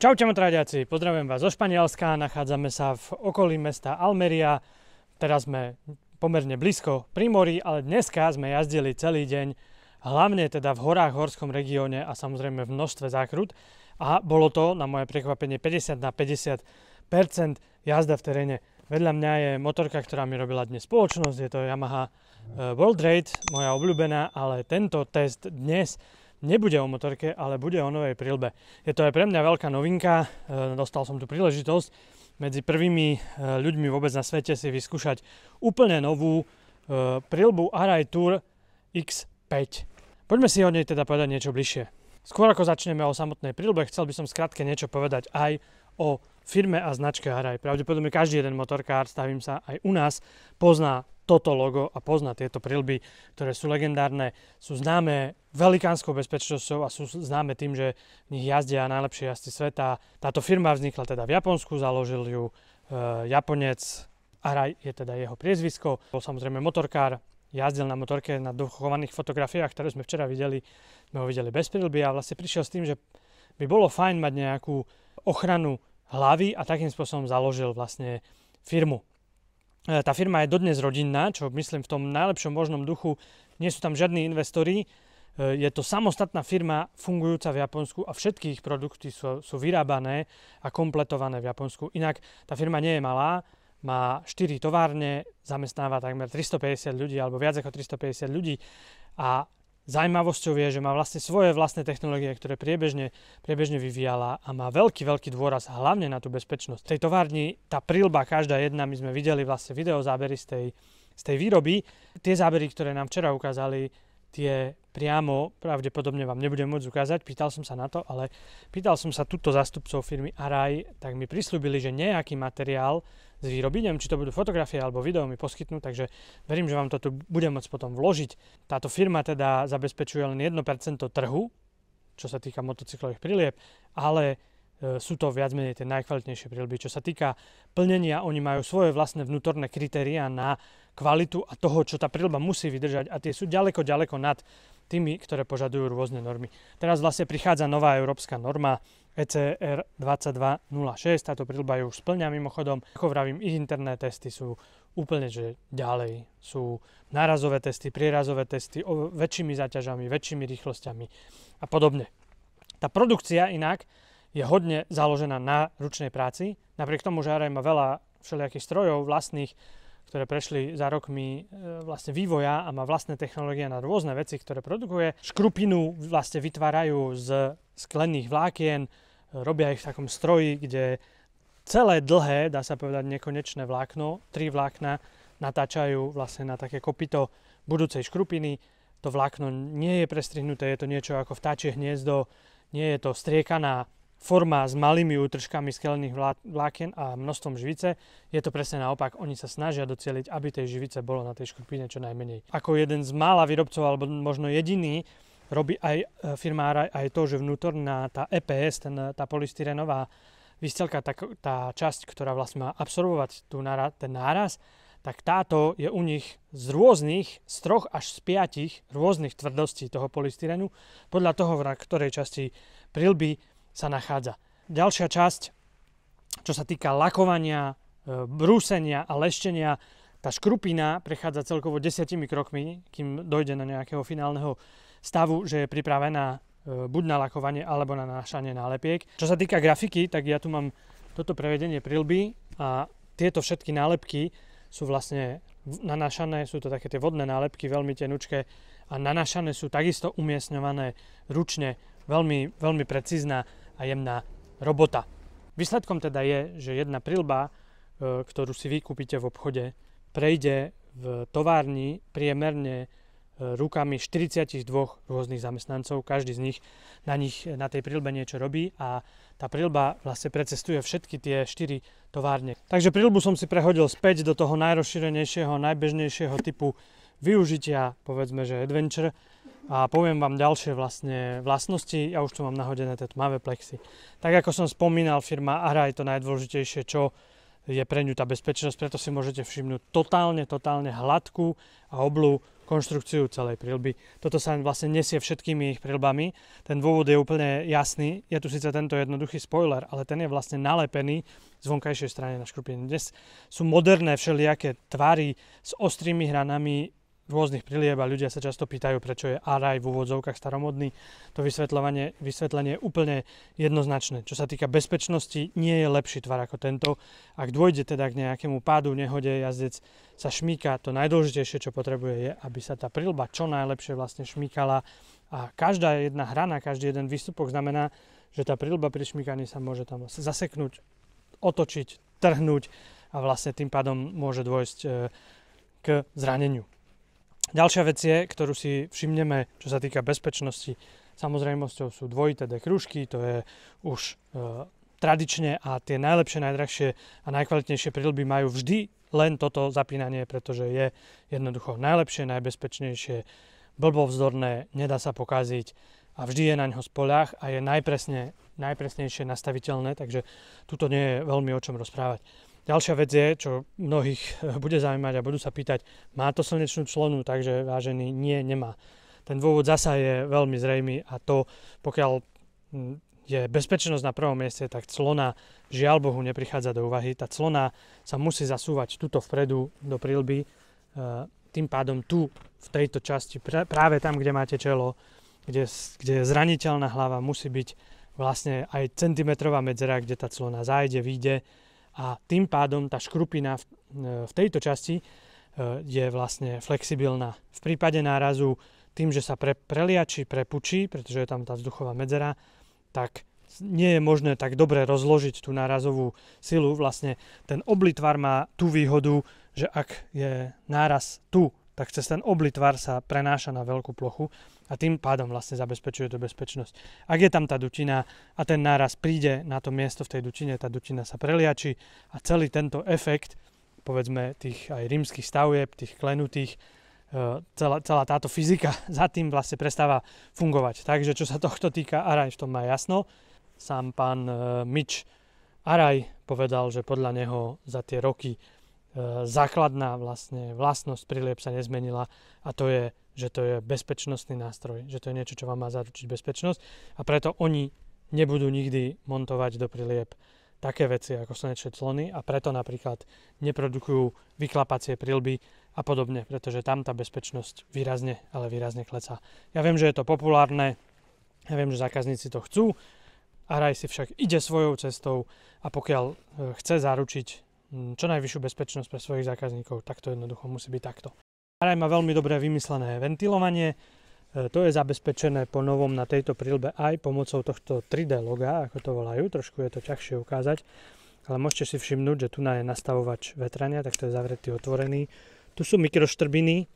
Čaute motradiaci, pozdravujem vás zo Španielska, nachádzame sa v okolí mesta Almeria, teraz sme pomerne blízko pri mori, ale dneska sme jazdili celý deň, hlavne teda v horách, horskom regióne a samozrejme v množstve zákrut a bolo to na moje prekvapenie 50 na 50% jazda v teréne. Vedľa mňa je motorka, ktorá mi robila dnes spoločnosť, je to Yamaha eh, World Raid, moja obľúbená, ale tento test dnes nebude o motorke, ale bude o novej prilbe. Je to aj pre mňa veľká novinka, e, dostal som tu príležitosť medzi prvými e, ľuďmi vôbec na svete si vyskúšať úplne novú e, prilbu Arai Tour X5. Poďme si o nej teda povedať niečo bližšie. Skôr ako začneme o samotnej prilbe, chcel by som skrátke niečo povedať aj o firme a značke Arai. Pravdepodobne každý jeden motorkár, stavím sa aj u nás, pozná toto logo a pozná tieto prilby, ktoré sú legendárne, sú známe velikánskou bezpečnosťou a sú známe tým, že v nich jazdia najlepšie jazdci sveta. Táto firma vznikla teda v Japonsku, založil ju e, Japonec, Arai je teda jeho priezvisko, bol samozrejme motorkár, jazdil na motorke na dochovaných fotografiách, ktoré sme včera videli, sme ho videli bez prilby a vlastne prišiel s tým, že by bolo fajn mať nejakú ochranu hlavy a takým spôsobom založil vlastne firmu. E, tá firma je dodnes rodinná, čo myslím v tom najlepšom možnom duchu. Nie sú tam žiadni investori. E, je to samostatná firma fungujúca v Japonsku a všetky ich produkty sú, sú vyrábané a kompletované v Japonsku. Inak tá firma nie je malá, má 4 továrne, zamestnáva takmer 350 ľudí alebo viac ako 350 ľudí a Zajímavosťou je, že má vlastne svoje vlastné technológie, ktoré priebežne, priebežne vyvíjala a má veľký, veľký dôraz hlavne na tú bezpečnosť. V tej továrni tá prilba, každá jedna, my sme videli vlastne videozábery z tej, z tej výroby. Tie zábery, ktoré nám včera ukázali, tie priamo pravdepodobne vám nebudem môcť ukázať, pýtal som sa na to, ale pýtal som sa túto zástupcov firmy Arai, tak mi prislúbili, že nejaký materiál z výroby, neviem, či to budú fotografie alebo video mi poskytnú, takže verím, že vám to tu budem môcť potom vložiť. Táto firma teda zabezpečuje len 1% trhu, čo sa týka motocyklových prilieb, ale e, sú to viac menej tie najkvalitnejšie prílby. Čo sa týka plnenia, oni majú svoje vlastné vnútorné kritériá na kvalitu a toho, čo tá prílba musí vydržať a tie sú ďaleko, ďaleko nad tými, ktoré požadujú rôzne normy. Teraz vlastne prichádza nová európska norma ECR 2206, táto prílba ju už splňa mimochodom. Ako vravím, ich interné testy sú úplne že ďalej. Sú nárazové testy, prierazové testy o väčšími záťažami, väčšími rýchlosťami a podobne. Tá produkcia inak je hodne založená na ručnej práci, napriek tomu, že Arai má veľa všelijakých strojov vlastných, ktoré prešli za rokmi e, vlastne vývoja a má vlastné technológie na rôzne veci, ktoré produkuje. Škrupinu vlastne vytvárajú z sklených vlákien, robia ich v takom stroji, kde celé dlhé, dá sa povedať nekonečné vlákno, tri vlákna natáčajú vlastne na také kopito budúcej škrupiny. To vlákno nie je prestrihnuté, je to niečo ako vtáčie hniezdo, nie je to striekaná forma s malými útržkami skelených vlákien a množstvom živice. Je to presne naopak, oni sa snažia docieliť, aby tej živice bolo na tej škrupine čo najmenej. Ako jeden z mála výrobcov, alebo možno jediný, robí aj e, firma aj to, že vnútorná tá EPS, ten, tá polystyrenová výstelka, tá, tá časť, ktorá vlastne má absorbovať tú, ten náraz, tak táto je u nich z rôznych, z troch až z piatich rôznych tvrdostí toho polystyrenu, podľa toho, v ktorej časti prilby sa nachádza. Ďalšia časť, čo sa týka lakovania, e, brúsenia a leštenia, tá škrupina prechádza celkovo desiatimi krokmi, kým dojde na nejakého finálneho stavu, že je pripravená e, buď na lakovanie alebo na nášanie nálepiek. Čo sa týka grafiky, tak ja tu mám toto prevedenie prilby a tieto všetky nálepky sú vlastne nanášané, sú to také tie vodné nálepky, veľmi tenučké a nanášané sú takisto umiestňované ručne, veľmi, veľmi precízna a jemná robota. Výsledkom teda je, že jedna prilba, e, ktorú si vykúpite v obchode, prejde v továrni priemerne rukami 42 rôznych zamestnancov. Každý z nich na, nich na tej prilbe niečo robí a tá prilba vlastne precestuje všetky tie 4 továrne. Takže prilbu som si prehodil späť do toho najrozšírenejšieho, najbežnejšieho typu využitia, povedzme, že adventure a poviem vám ďalšie vlastne vlastnosti. Ja už tu mám nahodené tie tmavé plexy. Tak ako som spomínal, firma Ara je to najdôležitejšie, čo je pre ňu tá bezpečnosť, preto si môžete všimnúť totálne, totálne hladkú a oblú konštrukciu celej prílby. Toto sa vlastne nesie všetkými ich prílbami. Ten dôvod je úplne jasný. Je tu síce tento jednoduchý spoiler, ale ten je vlastne nalepený z vonkajšej strany na škrupine. Dnes sú moderné všelijaké tvary s ostrými hranami, rôznych prilieb a ľudia sa často pýtajú, prečo je Araj v úvodzovkách staromodný. To vysvetľovanie, vysvetlenie je úplne jednoznačné. Čo sa týka bezpečnosti, nie je lepší tvar ako tento. Ak dôjde teda k nejakému pádu, nehode, jazdec sa šmíka, to najdôležitejšie, čo potrebuje je, aby sa tá prilba čo najlepšie vlastne šmíkala a každá jedna hrana, každý jeden výstupok znamená, že tá prilba pri šmíkaní sa môže tam zaseknúť, otočiť, trhnúť a vlastne tým pádom môže dôjsť e, k zraneniu. Ďalšia vec je, ktorú si všimneme, čo sa týka bezpečnosti, samozrejmosťou sú dvojité dekružky, to je už e, tradične a tie najlepšie, najdrahšie a najkvalitnejšie prílby majú vždy len toto zapínanie, pretože je jednoducho najlepšie, najbezpečnejšie, blbovzdorné, nedá sa pokaziť a vždy je na ňo spoľah a je najpresne, najpresnejšie nastaviteľné, takže tuto nie je veľmi o čom rozprávať. Ďalšia vec je, čo mnohých bude zaujímať a budú sa pýtať, má to slnečnú clonu, takže vážený, nie, nemá. Ten dôvod zasa je veľmi zrejmý a to, pokiaľ hm, je bezpečnosť na prvom mieste, tak clona žiaľ Bohu neprichádza do úvahy. Tá clona sa musí zasúvať tuto vpredu do prílby, e, tým pádom tu v tejto časti, práve tam, kde máte čelo, kde, kde je zraniteľná hlava, musí byť vlastne aj centimetrová medzera, kde tá clona zájde, vyjde a tým pádom tá škrupina v, e, v tejto časti e, je vlastne flexibilná. V prípade nárazu tým, že sa pre, preliači, prepučí, pretože je tam tá vzduchová medzera, tak nie je možné tak dobre rozložiť tú nárazovú silu. Vlastne ten oblitvar má tú výhodu, že ak je náraz tu, tak cez ten oblitvar sa prenáša na veľkú plochu a tým pádom vlastne zabezpečuje tú bezpečnosť. Ak je tam tá dutina a ten náraz príde na to miesto v tej dutine, tá dutina sa preliači a celý tento efekt, povedzme tých aj rímskych stavieb, tých klenutých, e, celá, celá táto fyzika za tým vlastne prestáva fungovať. Takže čo sa tohto týka, Araj v tom má jasno. Sám pán e, Mič Araj povedal, že podľa neho za tie roky základná vlastne vlastnosť prilieb sa nezmenila a to je že to je bezpečnostný nástroj, že to je niečo, čo vám má zaručiť bezpečnosť a preto oni nebudú nikdy montovať do prilieb také veci ako slnečné clony a preto napríklad neprodukujú vyklapacie prilby a podobne, pretože tam tá bezpečnosť výrazne, ale výrazne klesá. Ja viem, že je to populárne, ja viem, že zákazníci to chcú, Araj si však ide svojou cestou a pokiaľ e, chce zaručiť čo najvyššiu bezpečnosť pre svojich zákazníkov, tak to jednoducho musí byť takto. Araj má veľmi dobre vymyslené ventilovanie, e, to je zabezpečené po novom na tejto prílbe aj pomocou tohto 3D loga, ako to volajú, trošku je to ťažšie ukázať, ale môžete si všimnúť, že tu je nastavovač vetrania, tak to je zavretý, otvorený. Tu sú mikroštrbiny,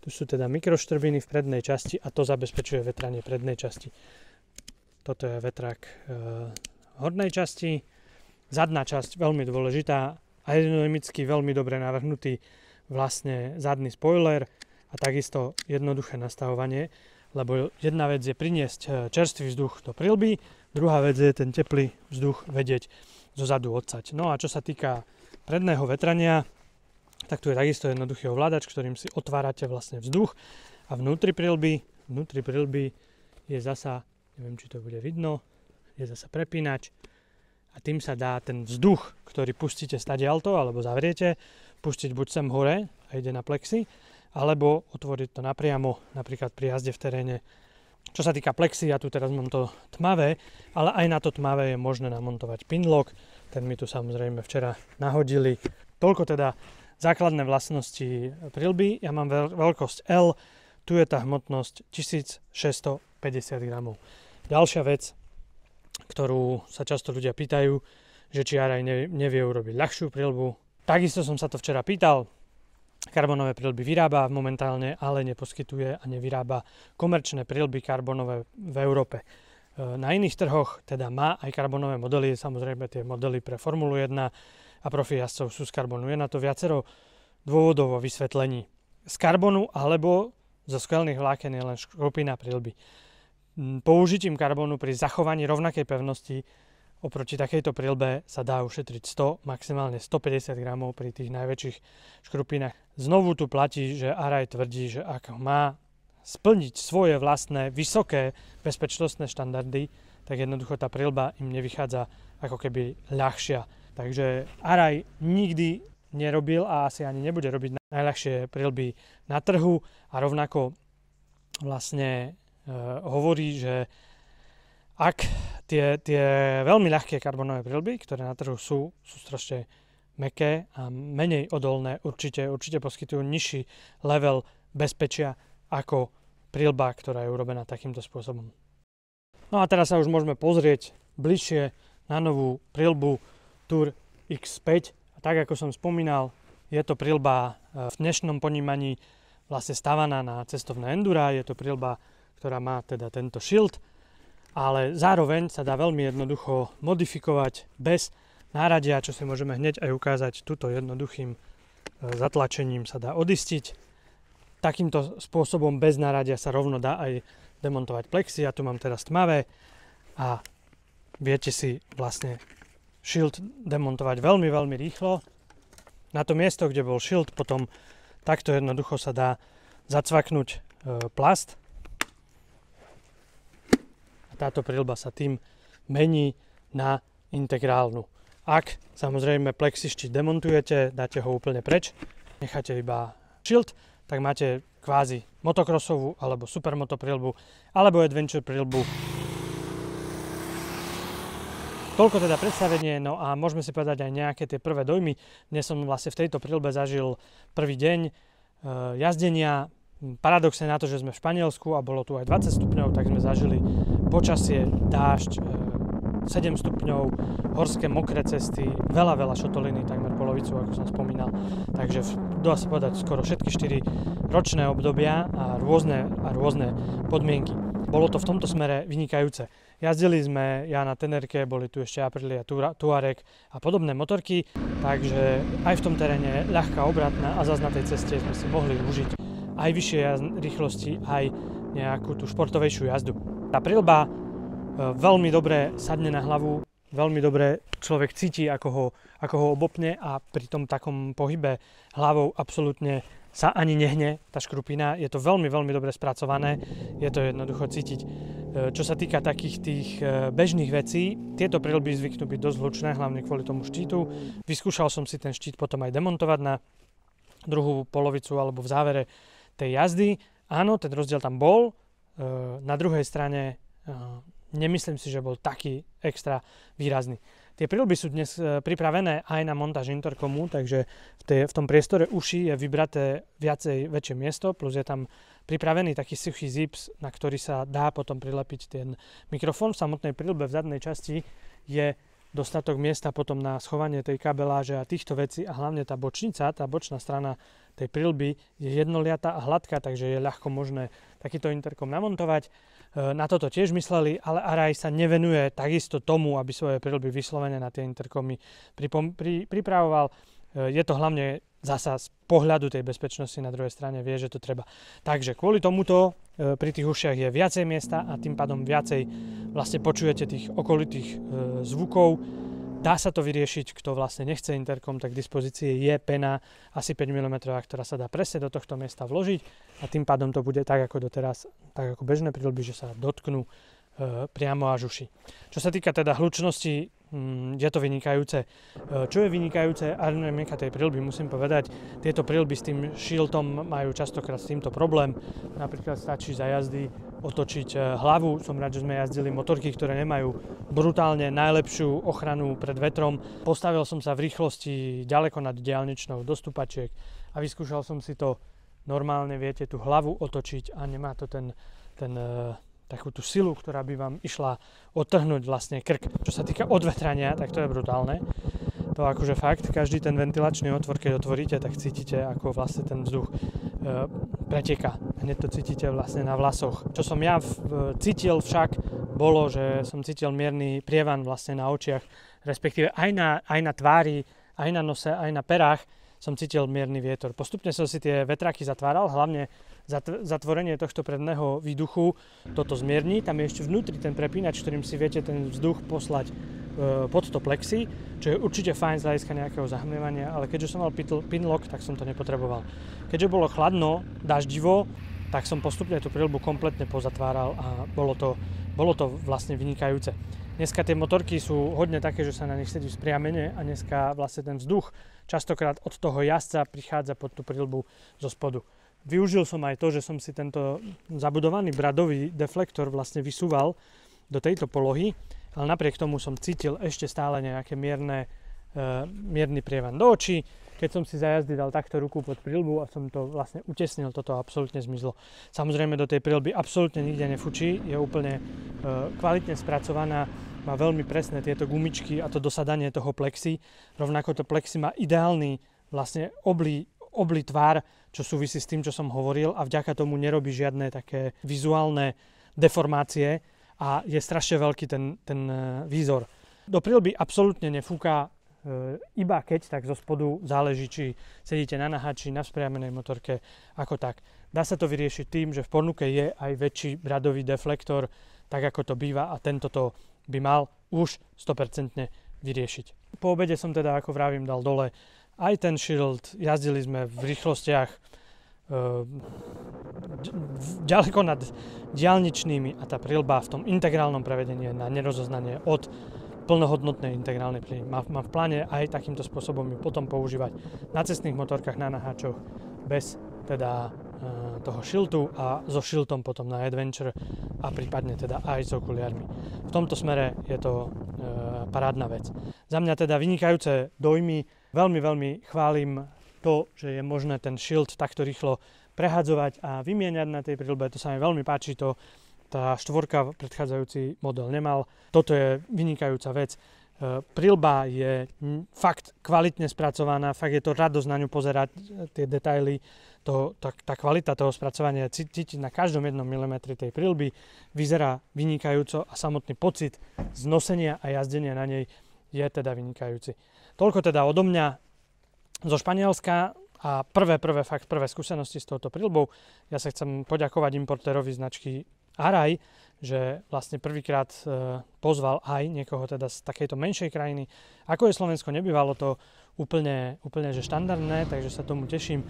tu sú teda mikroštrbiny v prednej časti a to zabezpečuje vetranie prednej časti. Toto je vetrak e, hornej časti. Zadná časť veľmi dôležitá, aerodynamicky veľmi dobre navrhnutý vlastne zadný spoiler a takisto jednoduché nastavovanie, lebo jedna vec je priniesť e, čerstvý vzduch do prilby, druhá vec je ten teplý vzduch vedieť zo zadu odsať. No a čo sa týka predného vetrania, tak tu je takisto jednoduchý ovládač, ktorým si otvárate vlastne vzduch a vnútri prilby, vnútri prilby je zasa, neviem či to bude vidno, je zasa prepínač a tým sa dá ten vzduch, ktorý pustíte stadialto alebo zavriete, pustiť buď sem hore a ide na plexy, alebo otvoriť to napriamo, napríklad pri jazde v teréne. Čo sa týka plexy, ja tu teraz mám to tmavé, ale aj na to tmavé je možné namontovať pinlock, ten mi tu samozrejme včera nahodili. Toľko teda základné vlastnosti prilby. Ja mám veľkosť L, tu je tá hmotnosť 1650 gramov. Ďalšia vec, ktorú sa často ľudia pýtajú, že či Araj nevie urobiť ľahšiu prilbu, Takisto som sa to včera pýtal. Karbonové prilby vyrába momentálne, ale neposkytuje a nevyrába komerčné prilby karbonové v Európe. E, na iných trhoch teda má aj karbonové modely, samozrejme tie modely pre Formulu 1 a profi jazdcov sú z karbonu. Je na to viacero dôvodov o vysvetlení. Z karbonu alebo zo skvelných vláken je len škrupina prilby. Použitím karbonu pri zachovaní rovnakej pevnosti oproti takejto prilbe sa dá ušetriť 100, maximálne 150 gramov pri tých najväčších škrupinách. Znovu tu platí, že Araj tvrdí, že ak má splniť svoje vlastné vysoké bezpečnostné štandardy, tak jednoducho tá prilba im nevychádza ako keby ľahšia. Takže Araj nikdy nerobil a asi ani nebude robiť najľahšie prilby na trhu a rovnako vlastne hovorí, že ak tie, tie veľmi ľahké karbonové prilby, ktoré na trhu sú, sú strašne meké a menej odolné, určite, určite poskytujú nižší level bezpečia ako prilba, ktorá je urobená takýmto spôsobom. No a teraz sa už môžeme pozrieť bližšie na novú prilbu Tour X5. A tak ako som spomínal, je to prilba e, v dnešnom ponímaní vlastne stavaná na cestovné endura. Je to prilba, ktorá má teda tento shield ale zároveň sa dá veľmi jednoducho modifikovať bez náradia, čo si môžeme hneď aj ukázať tuto jednoduchým e, zatlačením sa dá odistiť. Takýmto spôsobom bez náradia sa rovno dá aj demontovať plexy. Ja tu mám teraz tmavé a viete si vlastne shield demontovať veľmi, veľmi rýchlo. Na to miesto, kde bol shield, potom takto jednoducho sa dá zacvaknúť e, plast táto prilba sa tým mení na integrálnu. Ak samozrejme plexištít demontujete, dáte ho úplne preč, necháte iba shield, tak máte kvázi motokrosovú alebo supermoto prilbu alebo adventure prilbu. Toľko teda predstavenie, no a môžeme si povedať aj nejaké tie prvé dojmy. Dnes som vlastne v tejto prilbe zažil prvý deň e, jazdenia, Paradoxne na to, že sme v Španielsku a bolo tu aj 20 stupňov, tak sme zažili počasie, dážď, 7 e, stupňov, horské mokré cesty, veľa, veľa šotoliny, takmer polovicu, ako som spomínal. Takže dá sa povedať skoro všetky 4 ročné obdobia a rôzne, a rôzne podmienky. Bolo to v tomto smere vynikajúce. Jazdili sme, ja na Tenerke, boli tu ešte Aprilia, Tuareg a podobné motorky, takže aj v tom teréne ľahká obratná a zase na tej ceste sme si mohli užiť aj vyššie rýchlosti, aj nejakú tú športovejšiu jazdu. Tá prilba e, veľmi dobre sadne na hlavu, veľmi dobre človek cíti, ako ho, ako ho obopne a pri tom takom pohybe hlavou absolútne sa ani nehne tá škrupina. Je to veľmi, veľmi dobre spracované, je to jednoducho cítiť. E, čo sa týka takých tých e, bežných vecí, tieto prilby zvyknú byť dosť hlučné, hlavne kvôli tomu štítu. Vyskúšal som si ten štít potom aj demontovať na druhú polovicu alebo v závere tej jazdy. Áno, ten rozdiel tam bol. E, na druhej strane e, nemyslím si, že bol taký extra výrazný. Tie prilby sú dnes e, pripravené aj na montáž interkomu, takže v, tej, v tom priestore uši je vybraté viacej väčšie miesto, plus je tam pripravený taký suchý zips, na ktorý sa dá potom prilepiť ten mikrofón. V samotnej prilbe v zadnej časti je dostatok miesta potom na schovanie tej kabeláže a týchto vecí a hlavne tá bočnica, tá bočná strana tej prilby je jednoliatá a hladká, takže je ľahko možné takýto interkom namontovať. E, na toto tiež mysleli, ale Araj sa nevenuje takisto tomu, aby svoje prilby vyslovene na tie interkomy pripom- pri, pripravoval. E, je to hlavne zasa z pohľadu tej bezpečnosti na druhej strane vie, že to treba. Takže kvôli tomuto e, pri tých ušiach je viacej miesta a tým pádom viacej vlastne počujete tých okolitých zvukov. Dá sa to vyriešiť, kto vlastne nechce interkom, tak k dispozícii je pena asi 5 mm, ktorá sa dá presne do tohto miesta vložiť a tým pádom to bude tak ako doteraz, tak ako bežné prílby, že sa dotknú priamo až uši. Čo sa týka teda hlučnosti, Mm, je to vynikajúce. E, čo je vynikajúce aerodynamika tej prilby, musím povedať, tieto prilby s tým šiltom majú častokrát s týmto problém. Napríklad stačí za jazdy otočiť e, hlavu. Som rád, že sme jazdili motorky, ktoré nemajú brutálne najlepšiu ochranu pred vetrom. Postavil som sa v rýchlosti ďaleko nad diálničnou do stupačiek a vyskúšal som si to normálne, viete, tú hlavu otočiť a nemá to ten, ten e, takú tú silu, ktorá by vám išla odtrhnúť vlastne krk. Čo sa týka odvetrania, tak to je brutálne. To akože fakt, každý ten ventilačný otvor, keď otvoríte, tak cítite, ako vlastne ten vzduch e, preteka. Hneď to cítite vlastne na vlasoch. Čo som ja v, cítil však, bolo, že som cítil mierny prievan vlastne na očiach, respektíve aj na, aj na tvári, aj na nose, aj na perách som cítil mierny vietor. Postupne som si tie vetraky zatváral, hlavne zatvorenie tohto predného výduchu toto zmierni. Tam je ešte vnútri ten prepínač, ktorým si viete ten vzduch poslať e, pod to plexi, čo je určite fajn z hľadiska nejakého zahmlievania, ale keďže som mal pinlock, tak som to nepotreboval. Keďže bolo chladno, daždivo, tak som postupne tú prilbu kompletne pozatváral a bolo to, bolo to vlastne vynikajúce. Dneska tie motorky sú hodne také, že sa na nich sedí vzpriamene a dneska vlastne ten vzduch častokrát od toho jazdca prichádza pod tú prilbu zo spodu. Využil som aj to, že som si tento zabudovaný bradový deflektor vlastne vysúval do tejto polohy, ale napriek tomu som cítil ešte stále nejaké mierne, uh, mierny prievan do očí. Keď som si za jazdy dal takto ruku pod prilbu a som to vlastne utesnil, toto absolútne zmizlo. Samozrejme do tej prilby absolútne nikde nefučí, je úplne uh, kvalitne spracovaná má veľmi presné tieto gumičky a to dosadanie toho plexi. Rovnako to plexi má ideálny vlastne oblý, oblý tvár, čo súvisí s tým, čo som hovoril a vďaka tomu nerobí žiadne také vizuálne deformácie a je strašne veľký ten, ten e, výzor. Do prilby absolútne nefúka e, iba keď, tak zo spodu záleží, či sedíte na nahači, na spriamenej motorke, ako tak. Dá sa to vyriešiť tým, že v ponuke je aj väčší bradový deflektor, tak ako to býva a tento to by mal už 100% vyriešiť. Po obede som teda, ako vravím, dal dole aj ten shield, jazdili sme v rýchlostiach uh, ďaleko nad diálničnými a tá prilba v tom integrálnom prevedení na nerozoznanie od plnohodnotnej integrálnej plyny. Mám, mám v pláne aj takýmto spôsobom ju potom používať na cestných motorkách, na naháčoch, bez teda Eh, toho šiltu a so šiltom potom na adventure a prípadne teda aj s okuliarmi. V tomto smere je to e, parádna vec. Za mňa teda vynikajúce dojmy, veľmi, veľmi chválim to, že je možné ten šilt takto rýchlo prehadzovať a vymieňať na tej prilbe. To sa mi veľmi páči, to tá štvorka predchádzajúci model nemal. Toto je vynikajúca vec. E, prilba je fakt kvalitne spracovaná, fakt je to radosť na ňu pozerať, tie detaily to, tá, tá kvalita toho spracovania cítiť na každom jednom milimetri tej prilby, vyzerá vynikajúco a samotný pocit z nosenia a jazdenia na nej je teda vynikajúci. Toľko teda odo mňa zo Španielska a prvé, prvé fakt, prvé skúsenosti s touto prilbou. Ja sa chcem poďakovať importérovi značky Araj, že vlastne prvýkrát e, pozval aj niekoho teda z takejto menšej krajiny. Ako je Slovensko, nebývalo to úplne, úplne že štandardné, takže sa tomu teším. E,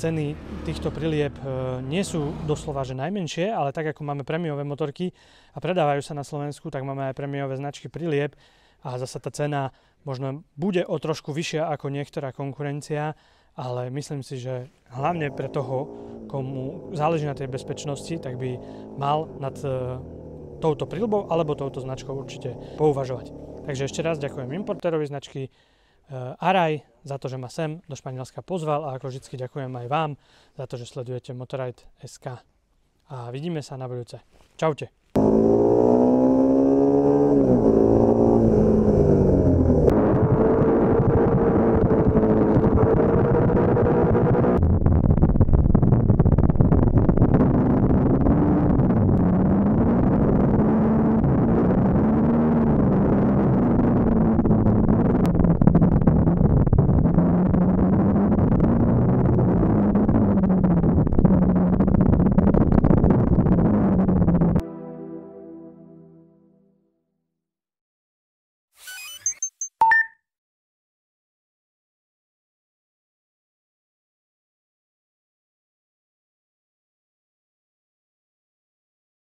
ceny týchto prilieb e, nie sú doslova že najmenšie, ale tak ako máme premiové motorky a predávajú sa na Slovensku, tak máme aj premiové značky prilieb a zasa tá cena možno bude o trošku vyššia ako niektorá konkurencia, ale myslím si, že hlavne pre toho, komu záleží na tej bezpečnosti, tak by mal nad e, touto prilbou alebo touto značkou určite pouvažovať. Takže ešte raz ďakujem importérovi značky Araj za to, že ma sem do Španielska pozval a ako vždy ďakujem aj vám za to, že sledujete Motorite SK. A vidíme sa na budúce. Čaute.